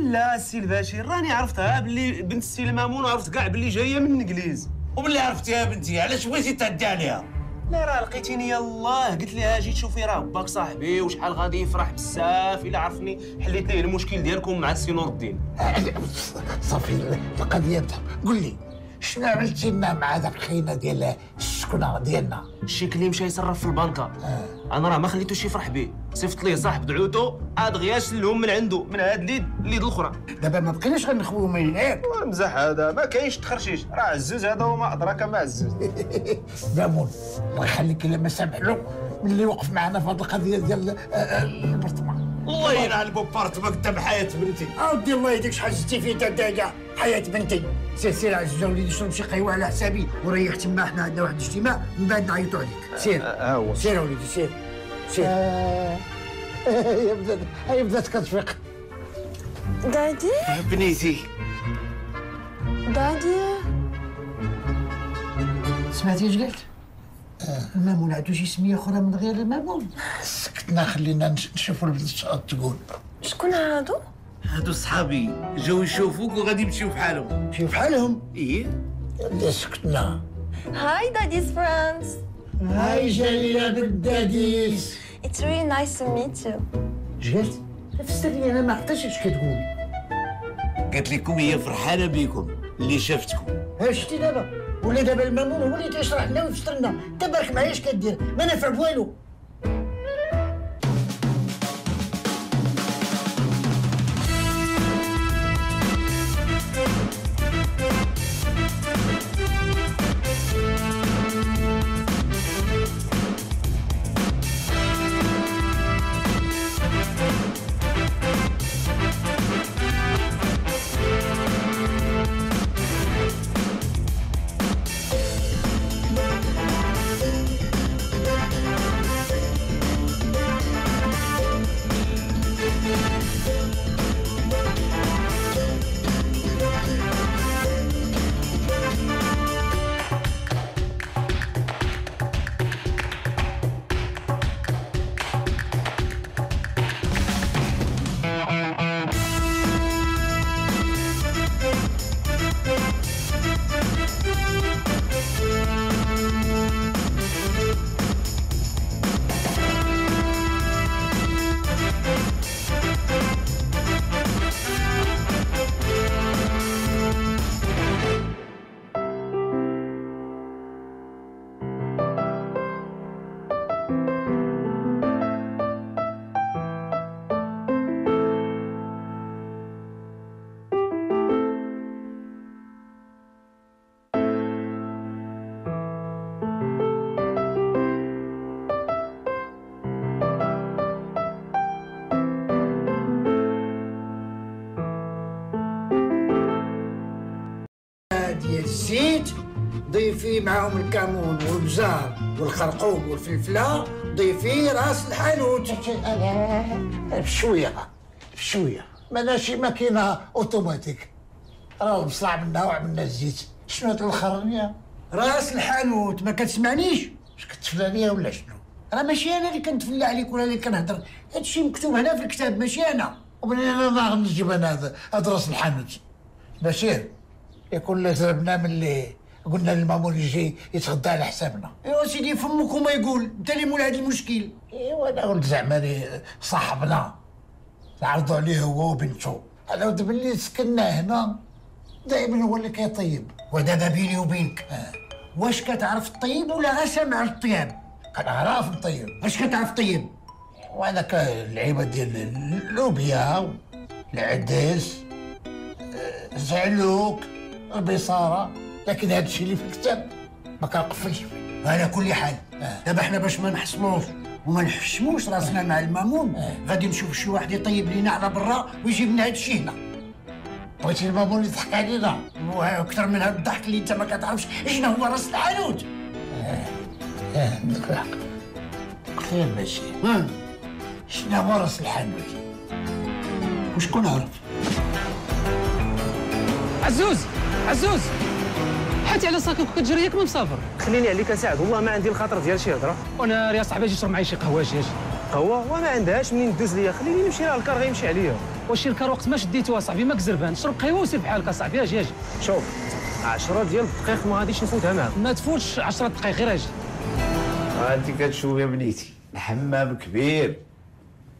لا السي البشير راني عرفتها باللي بنت السي المامون وعرفت كاع باللي جاية من الانجليز وملي عرفتيها بنتي علاش بغيتي تعدي عليها؟ لا راه لقيتيني يلاه قلت لها جيت شوفي راه باك صاحبي وشحال غادي يفرح بزاف إلا عرفني حليت ليه المشكل ديالكم مع السي نور الدين. صافي القضية قول لي شنو عملتي لنا مع ذاك الخينا ديال السكنة ديالنا؟ الشيك اللي مشى يصرف في البنكه أنا راه ما خليتوش يفرح به صيفط ليه صاحب دعوتو عاد غياش لهم من عنده من هاد اليد اليد الأخرى. دابا ما بقيناش غنخويو من هناك مزح هذا ما كاينش تخرشيش. راه عزوز هذا وما أدراك ما عزوز. مامون الله يخليك إلا ما سامح له ملي وقف معنا في هذه القضية ديال آه، آه، البرطمان الله يلعن بوبارتما قدام حياة بنتي. أودي الله يهديك شحال زدتي فيه تاع حياة بنتي. سير سير عزوز وليدي شرب شي قهوه على حسابي وريح تما حنا عندنا واحد الاجتماع من بعد نعيطوا عليك. سير. ها هو. سير وليدي سير. سير. هي بدات هي بدات كتفيق. Daddy? بنيتي. Daddy? سمعتي اش قالت؟ المامون عنده شي سميه أخرى من غير المامون. سكتنا خلينا نش- نشوفوا البنت تقول. شكون هادو؟ هادو صحابي جاو يشوفوك وغادي يمشيو بحالهم. شوف حالهم إيه. اللي سكتنا. Hi daddy's friends. Hi بالداديس It's really nice to meet you. اش قالت؟ فسرني أنا ما عرفتش اش كتقول. قالت لكم هي فرحانة بيكم اللي شافتكم ها شتي دابا؟ ولا دابا المامون هو اللي تيشرح لنا ويفسر لنا انت بالك معايا اش كدير؟ ما نافع بوالو. ضيفي معاهم الكمون والبزار والخرقوم والفلفلة ضيفي راس الحانوت. بشوية بشوية. مانا شي ماكينة أوتوماتيك؟ راه البصلة عملنا وعملنا الزيت شنو هاد الاخرانيه راس الحانوت ما كتسمعنيش؟ اش كتفلى ليا ولا شنو؟ راه ماشي أنا اللي كنتفلى عليك ولا اللي كنهضر. هادشي مكتوب هنا في الكتاب ماشي أنا. ومنين أنا نجيب أنا هذا هاد راس الحانوت؟ بشير يكون لك ضربنا من اللي قلنا للمامون يجي يتغدى على حسابنا. أيوا سيدي فمك وما يقول أنت اللي مول هذا المشكل. أيوا أنا قلت زعما صاحبنا. نعرضوا عليه هو وبنته. أنا ود باللي سكننا هنا دائما هو اللي كيطيب. ودابا بيني وبينك. واش كتعرف الطيب ولا غير سامع الطياب؟ كنعرف نطيب واش كتعرف طيب وأنا اللعيبه ديال اللوبيا العدس زعلوك البصارة. لكن هذا الشيء اللي في الكتاب ما كنقفلش فيه. على كل حال دابا حنا باش ما نحصلوش وما نحشموش راسنا مع المامون غادي نشوف شي واحد يطيب لينا على برا ويجيب لنا هذا الشيء هنا. بغيتي المامون يضحك علينا؟ وأكثر من هذا الضحك اللي أنت ما كتعرفش شنو هو راس الحانوت آه. عندك الحق خير ماشي. شنو هو راس الحانوت وشكون عرف؟ عزوز! عزوز! حتى على صاكك كتجري ياك ما مسافر خليني عليك أساعد. والله ما عندي الخاطر ديال شي هضرة. وأنا يا صاحبي أجي تشرب معايا شي قهوة أجي أجي قهوة؟ وما عندهاش؟ منين دوز ليا؟ خليني نمشي لها الكار غيمشي عليا. واش الكار وقت ما شديتو اصاحبي ما كزربان. شرب قهوة وسير بحالك اصاحبي أجي أجي شوف 10 ديال الدقائق ما غاديش نفوتها معاك ما تفوتش 10 دقائق غير أجي انت كتشوف يا بنيتي الحمام كبير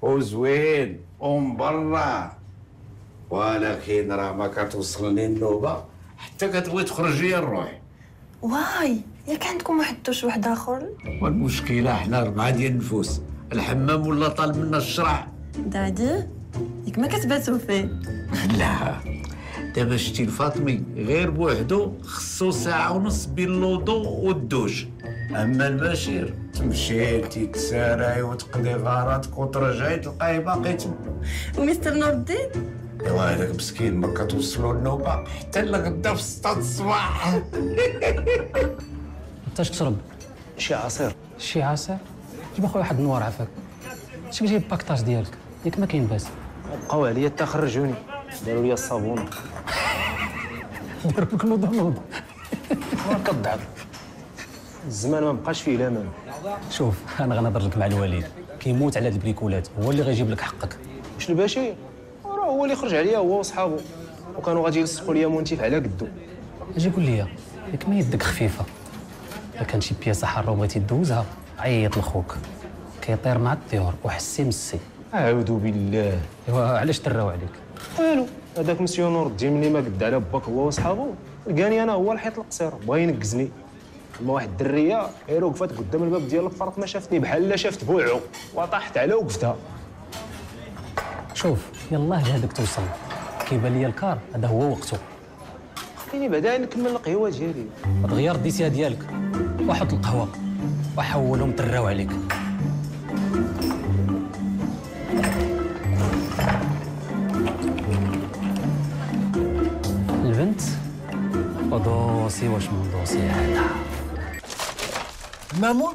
وزوين ومبرع. ولكن راه ما كتوصلني النوبة. حتى كتبغي تخرجي الروح. واي ياك عندكم واحد الدوش واحد آخر. والمشكلة حنا أربعة ديال النفوس. الحمام ولا طال منا الشرع؟ دادي ياك ما كتباتوا فيه. لا. دابا شتي الفاطمي غير بوحدو خصو ساعة ونص بين اللوضو والدوش. أما البشير تمشي تتساراي وتقضي غاراتك وترجعي تلقاه باقي تما. ومستر نور الدين ايوا هذاك مسكين ما كتوصلو النوبة حتى لغدا في ستة الصباح انت اش تشرب شي عصير. شي عصير؟ جيب اخويا واحد النوار عافاك اش كتجيب bagage ديالك. ياك ما كاين باس بقاو عليا حتى خرجوني. داروا لي الصابون دار لك نوض نوض كضعف الزمان ما بقاش فيه الامان شوف أنا غنهضر لك مع الوالد كيموت على هاد البريكولات. هو اللي غيجيب لك حقك. واش البشير راه هو اللي خرج عليا هو وصحابو وكانوا غادي يلصقوا ليا motif على قدو. أجي قول لي ياك ما يدك خفيفة. الا كان شي بياسة حارة وبغيتي دوزها عيط لخوك. كيطير مع الطيور وحسي مسي. أعوذ بالله. أيوا علاش تراو عليك؟ والو هذاك مسيو نور الدين ملي ما قد على باك هو وصحابو لقاني أنا هو الحيط القصير بغا ينقزني. أما واحد الدرية غير وقفات قدام الباب ديال الفرق ما شافتني بحال لا شافت بوعو. وطاحت على وقفتها. شوف يلاه لهذاك توصل. كيبان لي الكار هذا هو وقته. خليني بعدا نكمل القهوة ديالي تغير الديسيه ديالك. وحط القهوة. وحولهم طراو عليك. البنت؟ ودوسي واش من دوسي؟ هذا مامون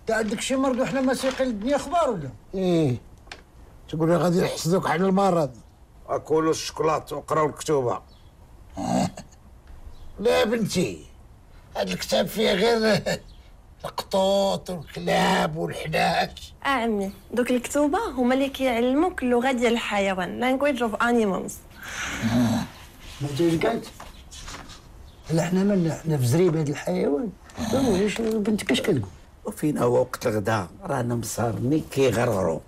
انت عندك شي مرض وحنا ماسيقين الدنيا أخبار ولا؟ إيه. تقول لي غادي يحسدوك على المرض. اكلوا الشوكولات وقراو الكتوبه لا بنتي هاد الكتاب فيه غير القطوط والكلاب والحناك آه عمي دوك الكتوبه هما اللي كيعلموك اللغة ديال الحيوان language of animals. ما انت قالت لا حنا مالنا حنا في زريبة هاد الحيوان. بنتك اش كتقول؟ وفينا وقت الغداء رانا مصارني كيغرغروا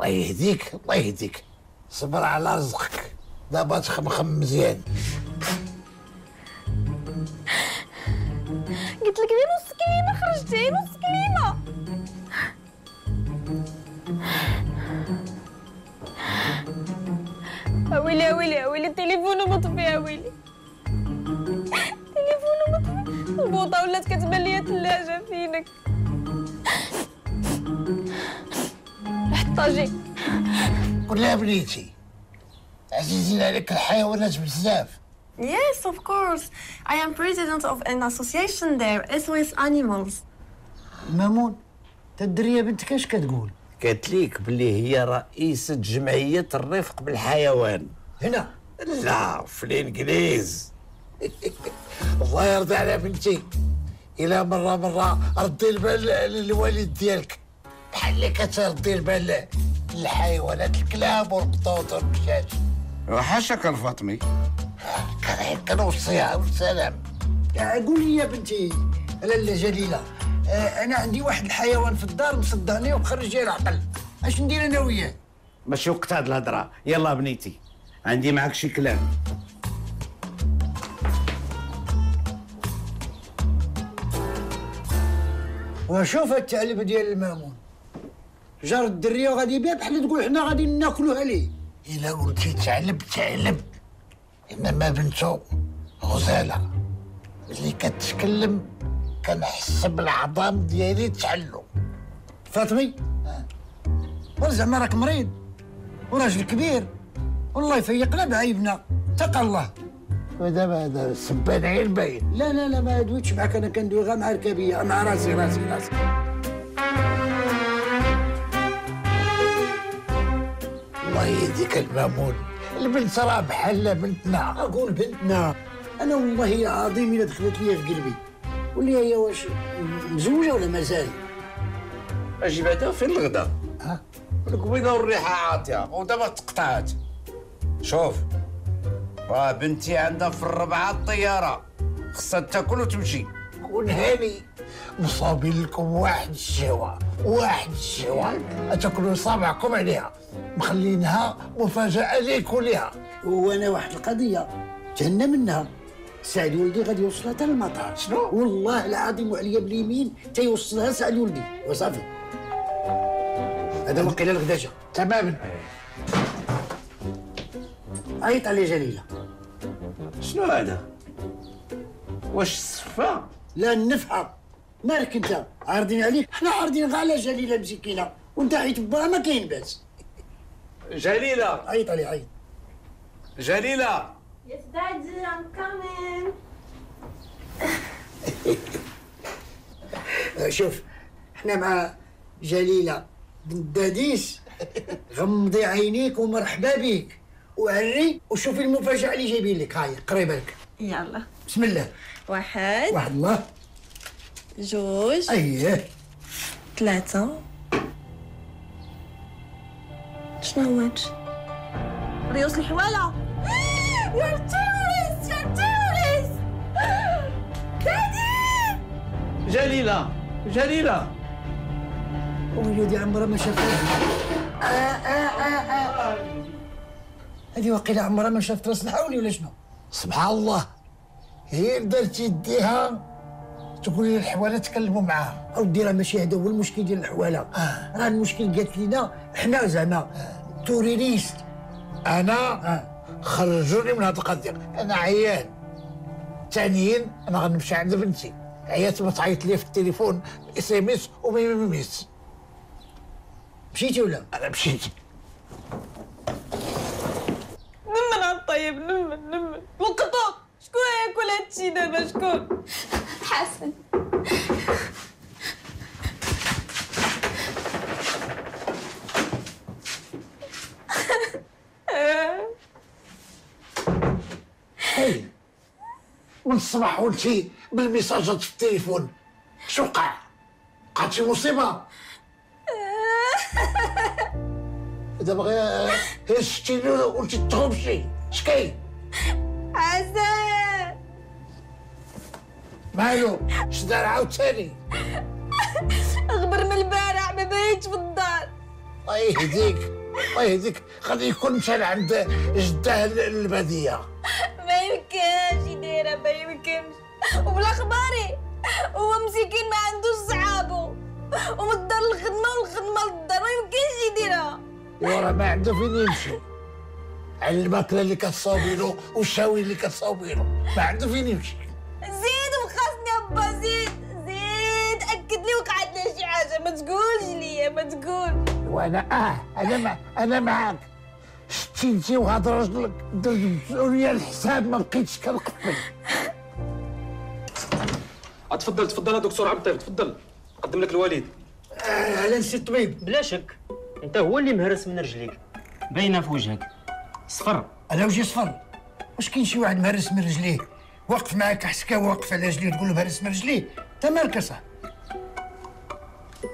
الله يهديك الله يهديك. صبر على رزقك. دابا تخمخم مزيان. قلت لك غير نص كلمه خرجتي. نص كلمه اويلي اويلي اويلي التليفون مطفي اويلي التليفون مطفي. البوطة ولات كتبان ليا ثلاجه فينك. حطاجي قول لها بنيتي. عزيزين عليك الحيوانات بزاف. Yes, of course. I am president of an association there, SOS Animals. مامون تا الدريه بنتك اش كتقول؟ قالت ليك بلي هي رئيسة جمعية الرفق بالحيوان. هنا؟ لا في الإنجليز. الله يرضي على بنتي. إلى مرة مرة ردي البال للوالد ديالك. بحال اللي كتردي البال للحيوانات الكلاب والقطوط والمشاش وحاشاك الفاطمي كان كنوصيها والسلام قولي لي يا بنتي لاله جليلة. آه، أنا عندي واحد الحيوان في الدار مصدعني ومخرج لي العقل. أش ندير أنا وياه؟ ماشي وقت هاد الهضرة. يلا بنيتي. عندي معاك شي كلام. وشوف التعليم ديال المامون. جار الدريه وغادي يبيع بحال تقول حنا غادي ناكلوها ليه إلا قلتي تعلب تعلب. انما بنتو غزالة. اللي كتكلم كنحس بالعظام ديالي تعلو. فاطمي؟ وأنا زعما راك مريض. وراجل كبير. والله يفيقنا بعيبنا. اتقى الله. ودابا هذا سبان عين باين. لا لا لا ما دويتش معاك. أنا كندوي غير مع ركابيه مع راسي راسي راسي. الله يهديك المأمون. البنت راه بحال بنتنا. أقول بنتنا. أنا والله العظيم إلا دخلت لي في قلبي. قول لي هي واش مزوجة ولا مازال؟ أجي بعدا فين الغدا؟ ها؟ القبيضه والريحه عاطية. ودابا تقطعت شوف. راه بنتي عندها في الربعة الطيارة. خصها تاكل وتمشي. كون هاني مصابين لكم واحد الشوا واحد الشوا تاكلوا صابعكم عليها مخلينها مفاجأة ليكم ليها وأنا واحد القضية تهنى منها. سعد ولدي غادي يوصلها حتى للمطار. شنو؟ والله العظيم وعليا باليمين تيوصلها سعد ولدي. وصافي. هذا وقيله الغدا جا تماما عيط عليه جليلة. شنو هذا؟ واش الصفا لا النفحه مالك انت؟ عارضين عليك؟ حنا عارضين غير على جليلة مسكينة. وانت عيط بها ما كاين باس. جليلة. عيط عليه عيط. جليلة. Yes, Daddy, I'm coming. شوف إحنا مع جليلة بنت داديس. غمضي عينيك ومرحبا بك وعري وشوفي المفاجأة اللي جايبين لك. هاي قريبة لك. يلا. بسم الله. واحد. واحد الله. جوج اييه ثلاثة شنو هادشي؟ ريوس الحوالة يا terroriste يا terroriste دادي جليلة جليلة وليدي عمرها ما آه آه آه آه. هذه وقيلة عمرها ما شافت راس الحولي ولا شنو؟ سبحان الله. هي درتي يديها. تقولي الحوالة تكلموا معاها. اودي راه ماشي هذا هو المشكل ديال الحوالة. آه. راه المشكل قالت لنا حنا زعما توريست أنا آه. خرجوني من هذه القضية. أنا عيان. ثانيا أنا غنمشي عند بنتي. عيات ما تعيط لي في التليفون إس إم إس وما يميس مشيتي ولا؟ أنا مشيت. نمن على الطيب نمن نمن. والقطط شكون ياكل هادشي دابا؟ شكون؟ حسن. هاي من الصباح وانتي بالميساجات في التليفون. شو وقع؟ وقعت شي مصيبه دابا غير شتيني وانتي تغبشي شكاين حسن. مالو؟ شدار عاوتاني غبر من البارح ما بيتش في الدار. الله يهديك الله يهديك. غادي يكون مشى لعند جدة البادية. ما يمكنش يديرها ما يمكنش. وبالأخباري هو مسكين ما عندوش صحابو ومن الدار للخدمه والخدمة للدار ما يمكنش يديرها. ورا ما عنده فين يمشي. على الماكلة اللي كتصاوبينو والشاوي اللي كتصاوبينو ما عنده فين يمشي. زيد أبا زيد زيد أكد لي وقعت لي شي حاجة ما تقولش ليا ما تقول. وأنا آه أنا مع أنا معاك. شتي أنتي وهذا الراجل درت الحساب ما بقيتش كنقبل آه، تفضل تفضل يا دكتور عبد الطيب تفضل. نقدم لك الوالد آه على نسي الطبيب بلا شك. أنت هو اللي مهرس من رجليك. باينة في وجهك. صفر. أنا وجهي صفر. واش كاين شي واحد مهرس من رجليه؟ واقف معاك حسكا واقف على رجليه تقول له مهرس من رجليه انت مالك صاحبي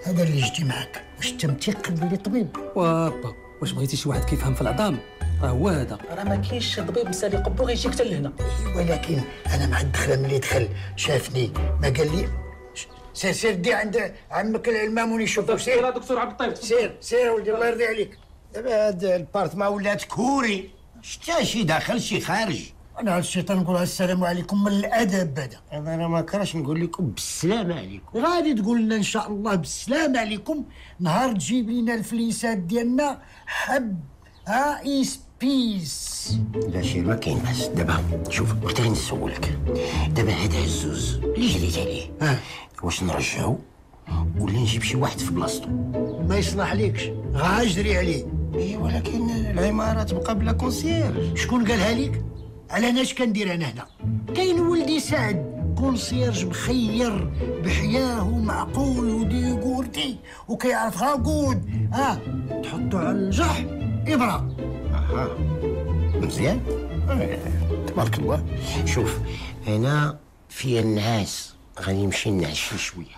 هذا اللي جيتي معاك. واش انت متيقن بلي طبيب؟ وابا واش بغيتي شي واحد كيفهم في العظام؟ راه هو هذا. راه ما كاينش شي طبيب مسالي قبو غيجيك حتى لهنا. ولكن أنا مع الدخلة ملي دخل. شافني. ما قال لي؟ ش- سير سير دي عند عمك العمامون يشوفوا تفضل يا سير. دكتور عبد الطيب. سير سير ولدي الله يرضي عليك. دابا هاد البارتما ولات كوري. شتا شي داخل شي خارج. أنا على الشيطان نقول السلام عليكم من الأدب بدا أنا أنا ما كرهش نقول لكم بالسلامه عليكم. غادي تقول لنا إن شاء الله بالسلام عليكم. نهار تجيب لنا الفليسات ديالنا. حب. ها ايس بيس لا شي ما كاين باس دابا شوف قلت غير نسولك. دابا هذا الزوز اللي جريت عليه. آه واش نرجعو؟ ولا نجيب شي واحد في بلاصتو. ما يصلح ليكش. غاجري عليه. إي ولكن العمارة تبقى بلا concierge شكون قالها لك على ناش كندير أنا هنا. كاين ولدي سعد concierge مخير بحياه ومعقول وديكورتي وكيعرف غاقود ها تحطو على الجرح ابره أها. مزيان؟ تبارك الله. شوف أنا في النعاس غادي نمشي نعشي شوية.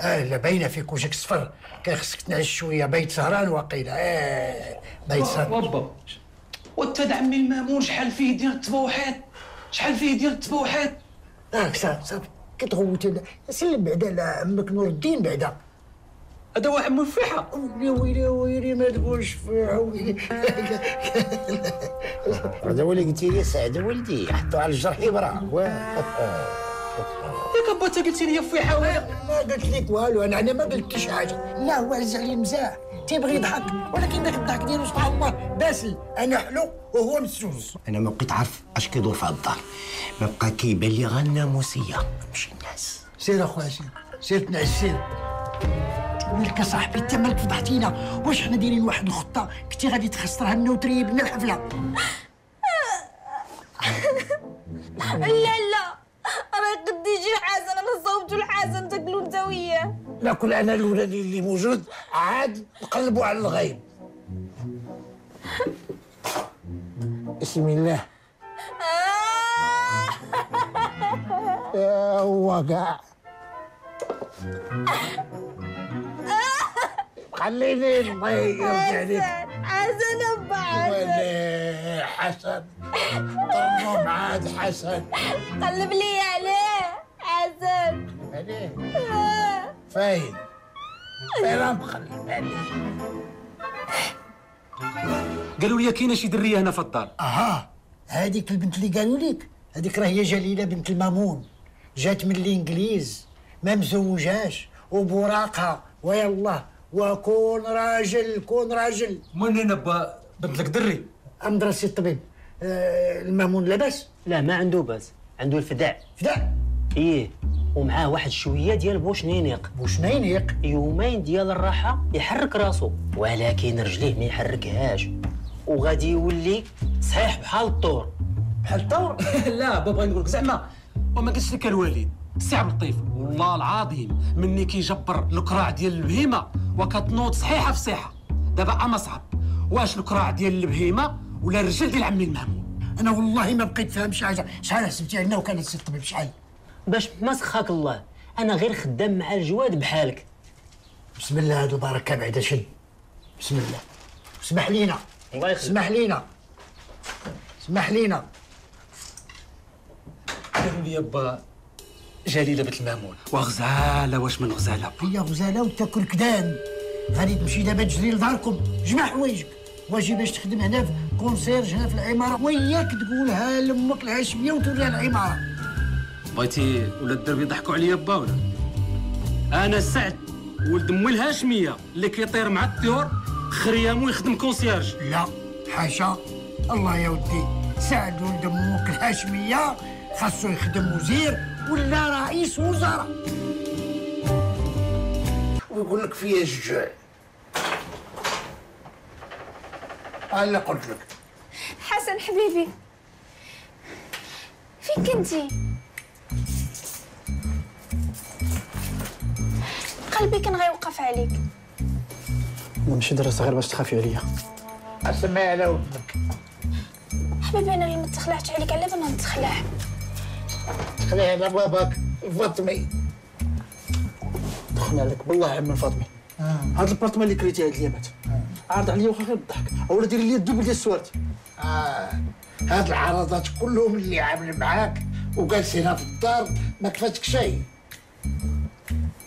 آه لا باينة فيك وجهك صفر. كان خصك تنعس شوية بيت سهران وقيلة. آه بيت سهران. وانت عمي المامون شحال فيه ديال التبوحات؟ شحال فيه ديال التبوحات؟ آه صافي صافي كتغوت هذا. سلم بعدا على عمك نور الدين بعدا. هذا هو عمو الفيحة ويلي ويلي ويلي ما تقولش ويلي. هذا هو اللي قلتي لي سعد ولدي حطوا على الجرح ابره ياك با أنت قلتي لي فيحة ولا ما قلت لك والو أنا أنا ما قلتش حاجة. لا هو عز عليه المزاح تيبغي يضحك؟ ولكن داك الضحك ديالو سبحان الله باسل أنا حلو وهو مسوس. أنا ما بقيت عارف أش كيدور في هاد الدار. ما بقى كيبان لي غير الناموسية. ماشي الناس. سير أخويا سير. سير تنعس سير. ولك صاحبي أنت مالك فضحتينا. واش حنا دايرين واحد الخطة؟ كنتي غادي تخسرها لنا وتريب لنا الحفلة. لا لا. راه قد يجي الحسن أنا صوبت الحسن تاكلوا انت وياه ناكل أنا الاولاني اللي موجود عاد نقلبوا على الغيب. بسم الله. آه. يا هو كاع خليني نطير عليك حسن حسن أبا حسن. ولا حسن. طرهم عاد حسن. قلب لي عليه حسن. عليه آه. فاين أنا مخلف عليه قالوا لي كاينة شي درية هنا في الدار. أها. هذيك البنت اللي قالوا لك هذيك راه هي جليلة بنت المامون. جات من الإنجليز. ما مزوجاش. وبراقها ويلا. وكون راجل كون راجل. من هنا با بنت لك دري. امدرسي الطبيب. المأمون لاباس. لا ما عنده باس. عنده الفداع فدا إيه. ومعاه واحد شوية ديال بوشنينيق بوشنينيق يومين ديال الراحة يحرك راسو. ولكن رجليه ما يحركهاش. وغادي يولي صحيح بحال الطور. بحال الطور؟ لا بابا نقول لك زعما. وما قلتش لك الوالد سي عبد اللطيف والله العظيم مني كيجبر الكراع ديال البهيمة. وكتنوض صحيحة في صحه دابا أما صعب. واش الكراع ديال البهيمة؟ ولا الرجل ديال عمي المامون أنا والله ما بقيت فاهم شي حاجة. شحال حسبتي عندنا وكان سي الطبيب شحال باش ما سخاك الله. أنا غير خدام مع الجواد بحالك. بسم الله هادو بركه بعدا شد بسم الله. اسمح لينا. الله يخليك. اسمح لينا. اسمح لينا. قالوا لي با جليلة بنت المامون. وغزالة واش من غزالة؟ هي غزالة وتاكل كدان. غادي تمشي دابا تجري لداركم. جمع حوايجك واجي باش تخدم هنا في concierge هنا في العمارة. وياك تقولها لامك العشبيه وتوريها العمارة. بغيتي ولا الدرب يضحكوا عليا با ولا؟ أنا سعد ولد أمي الهاشمية اللي كيطير مع الطيور خريامو يخدم concierge لا حاشا. الله يا ودي. سعد ولد أمك الهاشمية خاصو يخدم وزير ولا رئيس وزراء. ويقول لك فيا الجوع أنا قلت لك. حسن حبيبي فين كنتي قلبي كان غيوقف عليك. ماشي درس غير باش تخافي عليا. اسمعي على ودنك. حبيبي أنا اللي ما تخلعتش عليك على بالنا نتخلع خليها على باباك فاطمي. دخلنا عليك بالله يا عم فاطمه هاد l'appartement اللي كريتي هاد الايامات عارض عليا واخا غير بالضحك أولا ديري لي الدوبل ديال السوارتي آه. هاد العرضات كلهم اللي عامل معاك وجالسين هنا في الدار ما كفاتك شيء.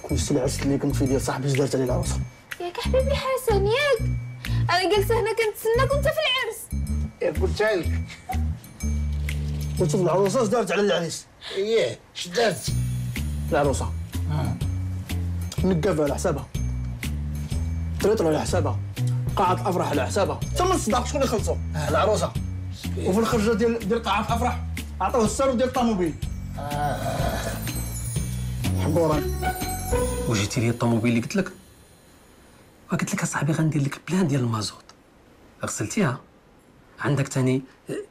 كنت العرس اللي كنت فيه ديال صاحبي زدارت عليه العروسة. ياك حبيبي حسن ياك. أنا جالسه هنا كنتسناك وأنت في العرس. يا قلت لك كنت في العروسة زدارت على العريس. إيه اش درت العروسة. نقافة على حسابها. طريطر على حسابها. قاعة الافراح على حسابها. ثم الصداق شكون اللي خلصوا العروسه وفي الخرجة ديال ديال قاعة الافراح عطوه السر ديال الطوموبيل حقوران وجيتي لي الطوموبيل اللي قلت لك؟ وقلت لك أصاحبي غندير لك بلان ديال المازوت. غسلتيها؟ عندك تاني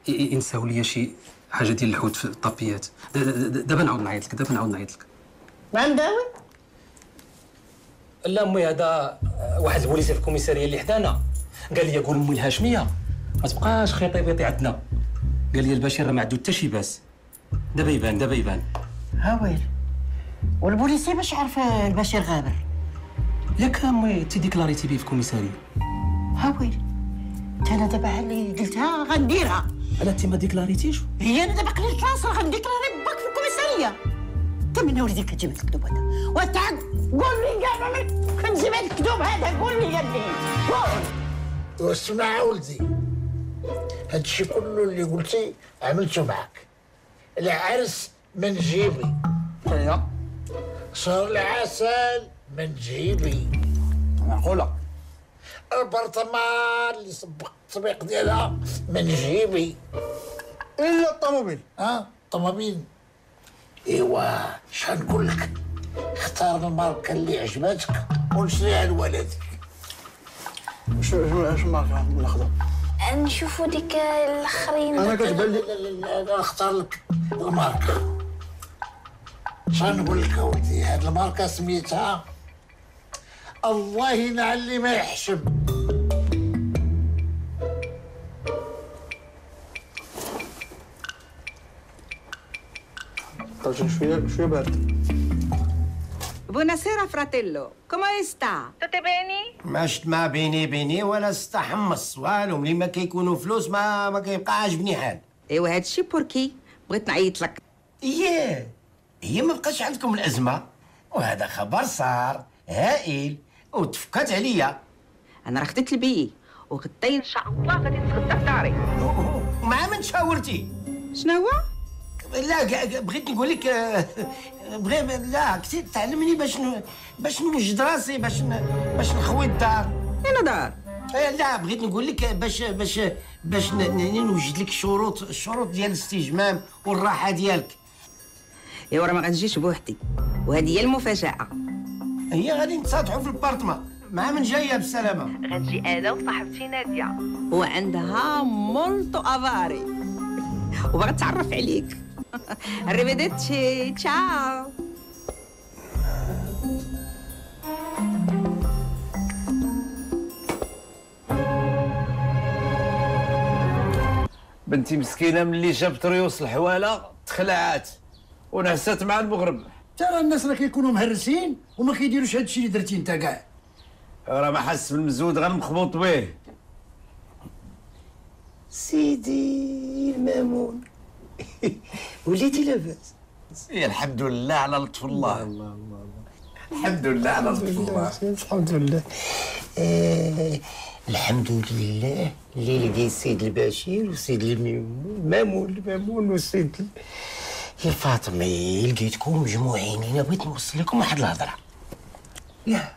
ينساو ليا شي حاجة ديال الحوت في الطابيات. دابا نعاود نعيط لك دابا نعاود نعيط لك. ما نداوي لا امي هذا واحد البوليسي في الكوميسارية اللي حدانا. قال لي قول أمي الهاشمية ما تبقاش خيطي بيطي عندنا. قال لي البشير راه ما عنده حتى شي باس. دابا يبان دابا يبان. ها ويل والبوليسي باش عرف البشير غابر. ياك أمي تي ديكلاريتي بيه في الكوميسارية. ها ويل أنا دابا اللي قلتها غنديرها. على انت ما ديكلاريتيش هي أنا دابا قلت راسها غنديكلاري باك في الكوميسارية. من وليدي كتجيب هذا الكذوب هذا وانت قول لي كاع ما كنجيب هذا الكذوب هذا قول لي قال لي قول واسمع ولدي. هادشي كله اللي قلتي عملته معك العرس من جيبي هي شهر العسل من جيبي معقولة؟ البرطمان اللي سبق الطبيق ديالها من جيبي إلا الطوموبيل. ها؟ طوموبيل. إيوا شحال نقول لك؟ اختار الماركه اللي عجبتك ونشريها لولدك شو شو شو ما ناخذها نشوفوا ديك الأخرين. أنا كتبان لي لا لا لا أنا اختار لك الماركة. شحال نقول لك يا ولدي هاد الماركة سميتها الله ينعل اللي ما يحشم. طاجن شوية شوية بارد Buonasera fratello, come sta? Tutti bene? ما شفت ما بيني بيني ولا استحمص والو ملي ما كيكونوا فلوس ما ما كيبقى عاجبني حال ايوا هادشي بوركي بغيت نعيط لك اييه هي ما بقاش عندكم الازمه وهذا خبر صار هائل وتفكت عليا أنا راه خديت البي وغداي ان شاء الله غادي نتغدى في داري ومع من شاورتي شنو هو؟ لا بغيت نقول لك آه، بغي لا كنتي تعلمني باش ن... باش نوجد راسي باش ن... باش نخوي الدار. أنا دار؟ آه، لا بغيت نقول لك باش باش باش نوجد لك الشروط الشروط ديال الاستجمام والراحة ديالك. ايوا راه ما غنجيش بوحدي. وهذه هي المفاجأة. هي غادي نتصادحوا في البارتما. مع من جاية بالسلامه غنجي أنا وصاحبتي نادية. وعندها molto affari. وبغات تعرف عليك. arrivederci ciao بنتي مسكينة ملي جابت ريوس الحوالة تخلعات. ونعست مع المغرب. ترى الناس راه كيكونوا مهرسين وما كيديروش هادشي اللي درتي انت كاع. راه ما حس بالمزود غنمخبوط به. سيدي المأمون. وليتي لاباس. يا الحمد لله على لطف الله. الحمد لله على لطف الله. الحمد لله آه الحمد لله اللي لقي السيد البشير والسيد الميمون مامون المامون والسيد ال- يا فاطمة لقيتكم مجموعين هنا بغيت نوصل لكم واحد الهضرة. يا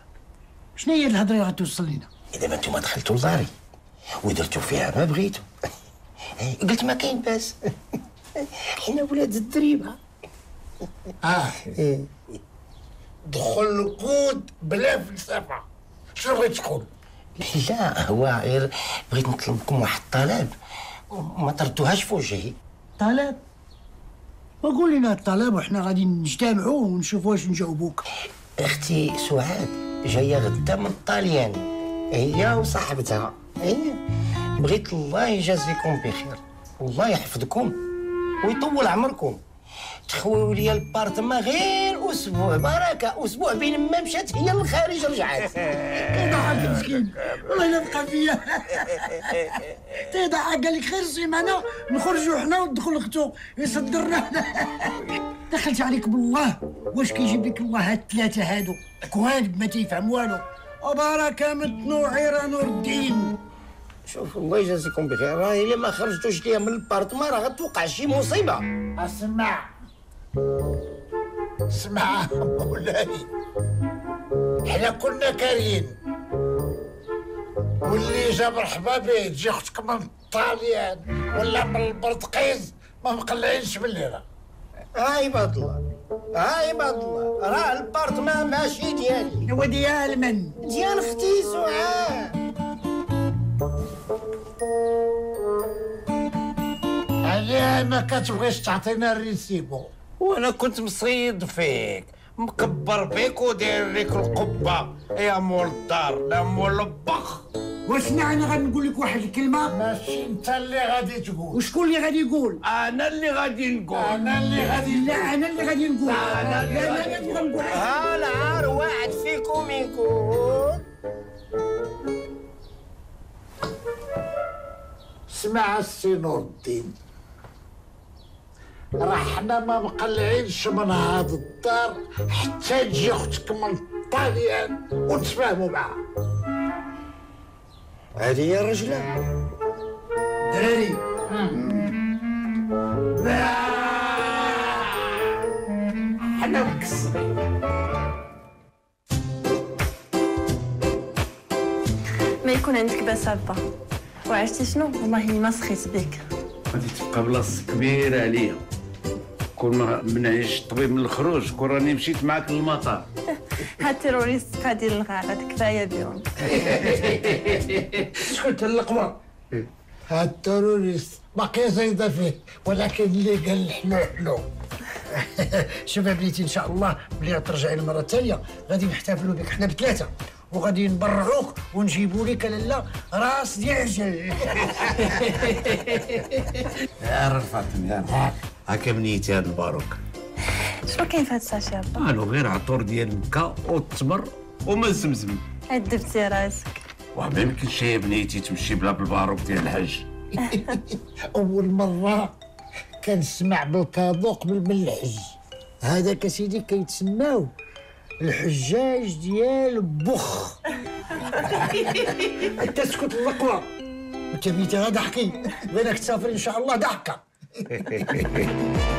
شنو هي الهضرة اللي غتوصل لنا إذا ما أنتم دخلتوا لداري ودرتوا فيها ما بغيتوا قلت ما كاين باس. حنا ولاد الدريبه آه. دخل الكود بلا فلسفة. شنو بغيت تقول؟ لا هو غير بغيت نطلب لكم واحد الطلب. وما طردتوهاش في وجهي. طلب؟ وقول لنا الطلب وحنا غادي نجتمعوا ونشوفوا واش نجاوبوك. أختي سعاد جاية غدا من الطاليان. هي وصاحبتها. هي بغيت الله يجازيكم بخير. والله يحفظكم. ويطول عمركم. تخويو لي البارتما غير أسبوع. بركه أسبوع بين ما مشات هي للخارج رجعت. تضحك مسكين؟ والله الا بقى فيا تضحك قال لك خير سيمانة. نخرجوا حنا وندخل اختو يصدرنا دخلت عليك بالله. واش كيجيب لك الله هاد الثلاثة هادو؟ كوان ما تيفهم والو. وبركه من نوعيره نور الدين شوف الله يجازيكم بخير. راه إلا ما خرجتوش ليا من البارتما راه غتوقع شي مصيبة. أسمع. اسمع مولاي. حنا كنا كاريين واللي جا مرحبا به تجي أختك من الطاليان ولا من البرتقيز ما مقلعينش من الليلة هاي عباد الله هاي عباد الله راه البارتما ماشي ديالي. هو ديال من؟ ديال أختي سعاد. علاه ما كتبغيش تعطينا الريسيبو. وأنا كنت مصيد فيك. مكبر فيك وداير لك القبة. يا مول الدار لا مول البخ. واسمع أنا غادي نقول لك واحد الكلمة. ماشي أنت اللي غادي تقول. وشكون اللي غادي يقول؟ أنا اللي غادي نقول. أنا اللي غادي لا أنا اللي غادي نقول. لا، أنا اللي لا، غادي غنقول. ها نهار واحد فيكم يكون اسمع السي نور الدين راه حنا ما مقلعينش من هاد الدار حتى تجي أختك من الطاليان وتفاهموا معاها هذه هي الرجلة. دراري. حنا مكسرين. ما يكون عندك باس با وعرفتي شنو والله ما سخيت بك غادي تبقى بلاصة كبيرة عليا. كون ما منعيش الطبيب من الخروج كون راني مشيت معاك للمطار. هاد ال terroristes قاعدين الغابة كفاية بهم سكت اللقمة هاد ال terroriste باقي زايدة فيه ولكن اللي قال حلو حلو شوف يا بنيتي إن شاء الله ملي ترجعي المره الثانية غادي نحتفلوا بك حنا بثلاثة. وغادي نبرعوك ونجيبوا لك لالا راس ديال عجل يا رفعت يا هاكا بنيتي هاد الباروك شنو كاين في هاد ال sachet با مالو غير عطور ديال المكا والتمر وما زمزم عذبتي راسك. وما يمكنش يا بنيتي تمشي بلا بالباروك ديال الحج أول مرة كنسمع بال cadeau قبل من الحج هذاك سيدي كيتسماو الحجاج ديال بخ أنت اسكت اللقمة. أنت بيتي ضحكي. بينك تسافر إن شاء الله ضحكة.